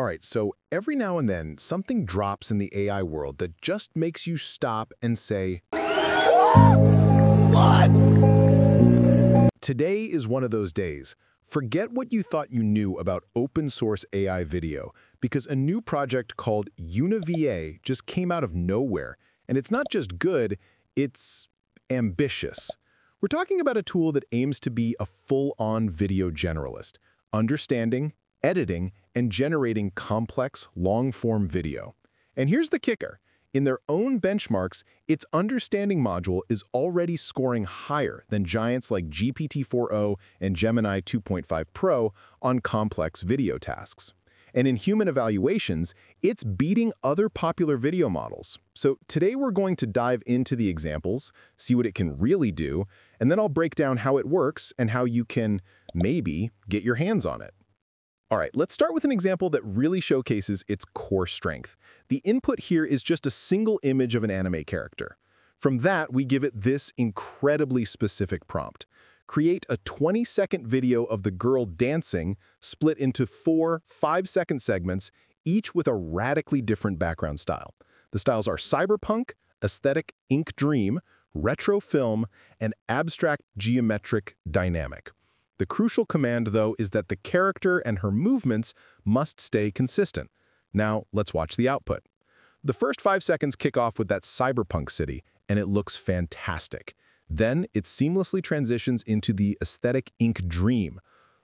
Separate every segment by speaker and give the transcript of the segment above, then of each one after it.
Speaker 1: All right, so every now and then, something drops in the AI world that just makes you stop and say,
Speaker 2: What?
Speaker 1: Today is one of those days. Forget what you thought you knew about open source AI video, because a new project called UniVA just came out of nowhere, and it's not just good, it's ambitious. We're talking about a tool that aims to be a full-on video generalist, understanding, editing, and generating complex, long-form video. And here's the kicker. In their own benchmarks, its understanding module is already scoring higher than giants like GPT-4o and Gemini 2.5 Pro on complex video tasks. And in human evaluations, it's beating other popular video models. So today we're going to dive into the examples, see what it can really do, and then I'll break down how it works and how you can, maybe, get your hands on it. All right, let's start with an example that really showcases its core strength. The input here is just a single image of an anime character. From that, we give it this incredibly specific prompt. Create a 20-second video of the girl dancing split into four 5-second segments, each with a radically different background style. The styles are cyberpunk, aesthetic ink dream, retro film, and abstract geometric dynamic. The crucial command, though, is that the character and her movements must stay consistent. Now, let's watch the output. The first five seconds kick off with that cyberpunk city, and it looks fantastic. Then it seamlessly transitions into the aesthetic ink dream.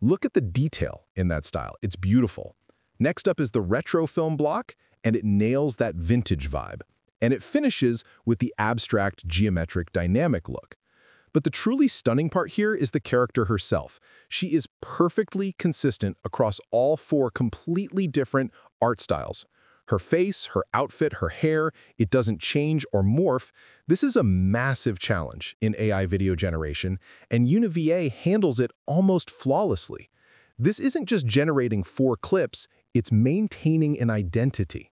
Speaker 1: Look at the detail in that style. It's beautiful. Next up is the retro film block, and it nails that vintage vibe. And it finishes with the abstract geometric dynamic look. But the truly stunning part here is the character herself. She is perfectly consistent across all four completely different art styles. Her face, her outfit, her hair, it doesn't change or morph. This is a massive challenge in AI video generation, and UniVA handles it almost flawlessly. This isn't just generating four clips, it's maintaining an identity.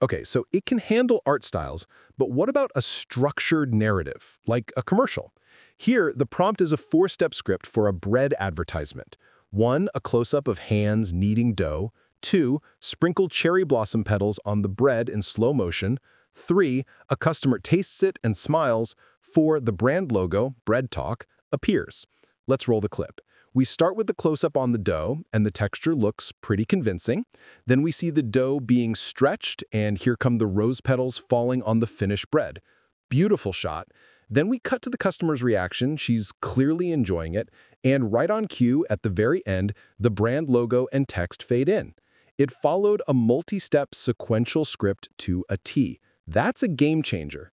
Speaker 1: Okay, so it can handle art styles, but what about a structured narrative, like a commercial? Here, the prompt is a four-step script for a bread advertisement. One, a close-up of hands kneading dough. Two, sprinkle cherry blossom petals on the bread in slow motion. Three, a customer tastes it and smiles. Four, the brand logo, Bread Talk, appears. Let's roll the clip. We start with the close-up on the dough, and the texture looks pretty convincing. Then we see the dough being stretched, and here come the rose petals falling on the finished bread. Beautiful shot. Then we cut to the customer's reaction. She's clearly enjoying it. And right on cue, at the very end, the brand logo and text fade in. It followed a multi-step sequential script to a T. That's a game changer.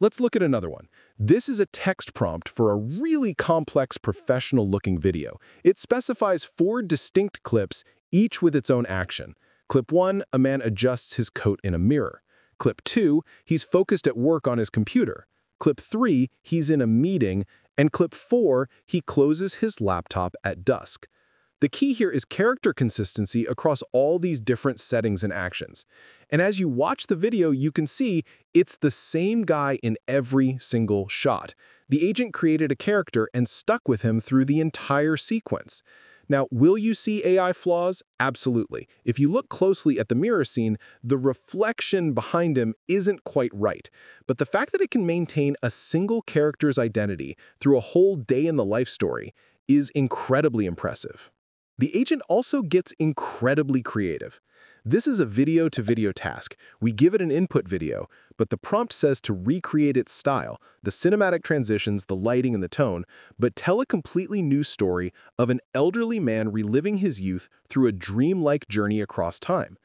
Speaker 1: Let's look at another one. This is a text prompt for a really complex professional-looking video. It specifies four distinct clips, each with its own action. Clip 1, a man adjusts his coat in a mirror. Clip 2, he's focused at work on his computer. Clip 3, he's in a meeting, and clip 4, he closes his laptop at dusk. The key here is character consistency across all these different settings and actions. And as you watch the video, you can see it's the same guy in every single shot. The agent created a character and stuck with him through the entire sequence. Now, will you see AI flaws? Absolutely. If you look closely at the mirror scene, the reflection behind him isn't quite right. But the fact that it can maintain a single character's identity through a whole day in the life story is incredibly impressive. The agent also gets incredibly creative. This is a video-to-video -video task. We give it an input video, but the prompt says to recreate its style, the cinematic transitions, the lighting, and the tone, but tell a completely new story of an elderly man reliving his youth through a dreamlike journey across time.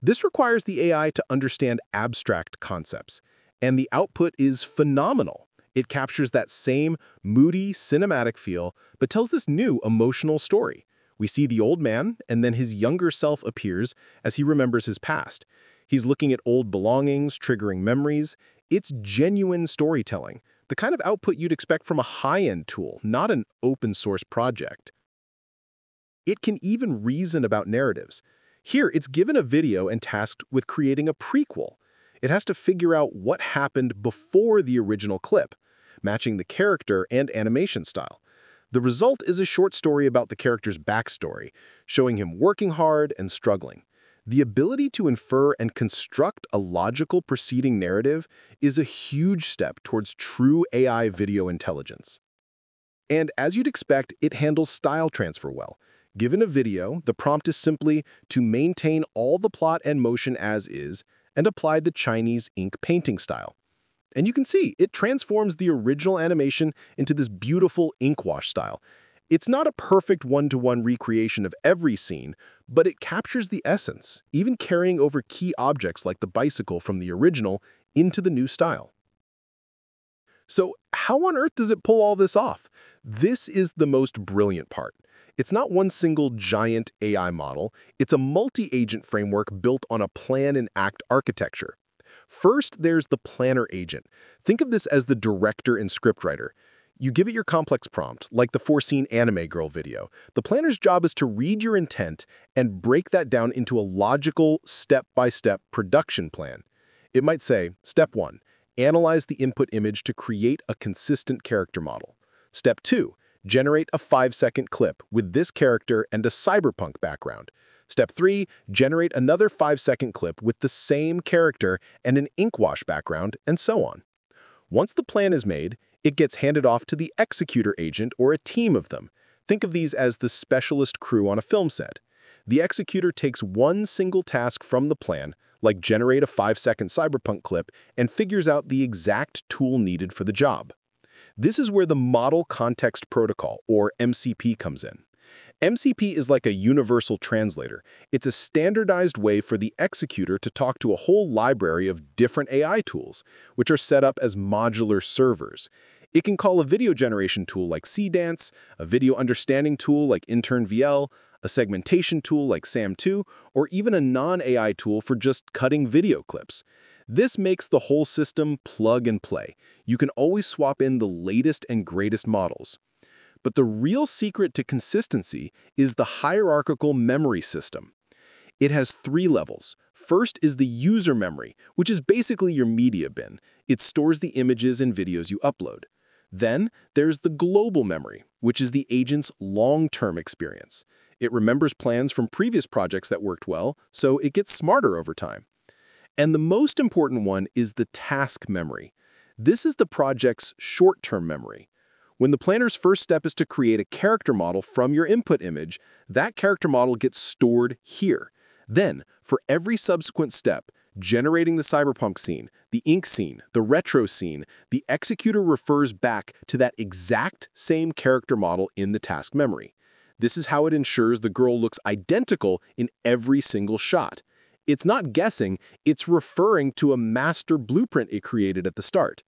Speaker 1: This requires the AI to understand abstract concepts, and the output is phenomenal. It captures that same moody, cinematic feel, but tells this new emotional story. We see the old man, and then his younger self appears as he remembers his past. He's looking at old belongings, triggering memories. It's genuine storytelling, the kind of output you'd expect from a high-end tool, not an open-source project. It can even reason about narratives. Here, it's given a video and tasked with creating a prequel. It has to figure out what happened before the original clip, matching the character and animation style. The result is a short story about the character's backstory, showing him working hard and struggling. The ability to infer and construct a logical preceding narrative is a huge step towards true AI video intelligence. And as you'd expect, it handles style transfer well. Given a video, the prompt is simply to maintain all the plot and motion as is and apply the Chinese ink painting style. And you can see, it transforms the original animation into this beautiful ink wash style. It's not a perfect one-to-one -one recreation of every scene, but it captures the essence, even carrying over key objects like the bicycle from the original into the new style. So how on earth does it pull all this off? This is the most brilliant part. It's not one single giant AI model, it's a multi-agent framework built on a plan and act architecture. First, there's the planner agent. Think of this as the director and scriptwriter. You give it your complex prompt, like the foreseen anime girl video. The planner's job is to read your intent and break that down into a logical, step-by-step -step production plan. It might say, Step 1, analyze the input image to create a consistent character model. Step 2, generate a 5-second clip with this character and a cyberpunk background. Step 3, generate another 5-second clip with the same character and an ink wash background, and so on. Once the plan is made, it gets handed off to the executor agent or a team of them. Think of these as the specialist crew on a film set. The executor takes one single task from the plan, like generate a 5-second cyberpunk clip, and figures out the exact tool needed for the job. This is where the Model Context Protocol, or MCP, comes in. MCP is like a universal translator. It's a standardized way for the executor to talk to a whole library of different AI tools, which are set up as modular servers. It can call a video generation tool like Seedance, a video understanding tool like InternVL, a segmentation tool like SAM2, or even a non-AI tool for just cutting video clips. This makes the whole system plug and play. You can always swap in the latest and greatest models. But the real secret to consistency is the hierarchical memory system. It has three levels. First is the user memory, which is basically your media bin. It stores the images and videos you upload. Then there's the global memory, which is the agent's long-term experience. It remembers plans from previous projects that worked well, so it gets smarter over time. And the most important one is the task memory. This is the project's short-term memory. When the planner's first step is to create a character model from your input image, that character model gets stored here. Then, for every subsequent step, generating the cyberpunk scene, the ink scene, the retro scene, the executor refers back to that exact same character model in the task memory. This is how it ensures the girl looks identical in every single shot. It's not guessing, it's referring to a master blueprint it created at the start.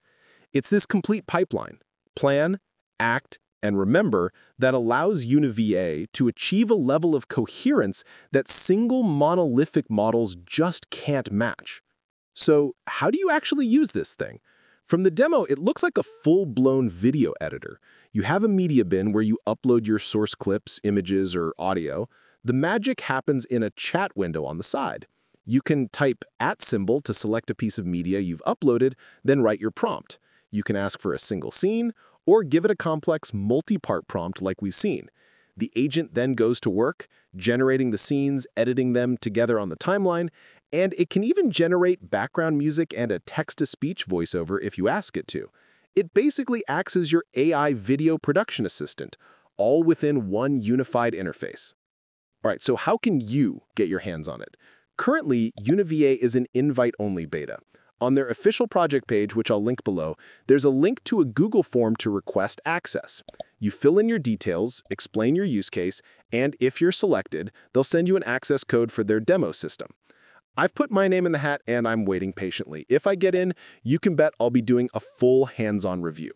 Speaker 1: It's this complete pipeline, plan, act, and remember that allows UniVA to achieve a level of coherence that single monolithic models just can't match. So how do you actually use this thing? From the demo, it looks like a full-blown video editor. You have a media bin where you upload your source clips, images, or audio. The magic happens in a chat window on the side. You can type at symbol to select a piece of media you've uploaded, then write your prompt. You can ask for a single scene, or give it a complex multi-part prompt like we've seen. The agent then goes to work, generating the scenes, editing them together on the timeline, and it can even generate background music and a text-to-speech voiceover if you ask it to. It basically acts as your AI video production assistant, all within one unified interface. All right, so how can you get your hands on it? Currently, UniVA is an invite-only beta. On their official project page, which I'll link below, there's a link to a Google form to request access. You fill in your details, explain your use case, and if you're selected, they'll send you an access code for their demo system. I've put my name in the hat and I'm waiting patiently. If I get in, you can bet I'll be doing a full hands-on review.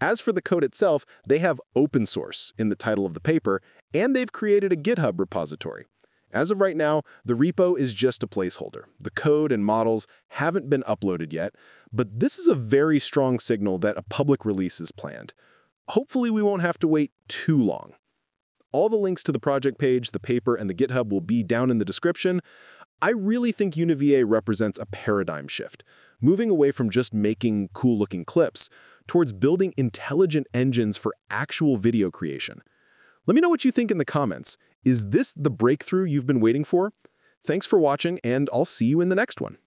Speaker 1: As for the code itself, they have open source in the title of the paper, and they've created a GitHub repository. As of right now, the repo is just a placeholder. The code and models haven't been uploaded yet, but this is a very strong signal that a public release is planned. Hopefully we won't have to wait too long. All the links to the project page, the paper, and the GitHub will be down in the description. I really think UniVA represents a paradigm shift, moving away from just making cool-looking clips towards building intelligent engines for actual video creation. Let me know what you think in the comments. Is this the breakthrough you've been waiting for? Thanks for watching, and I'll see you in the next one.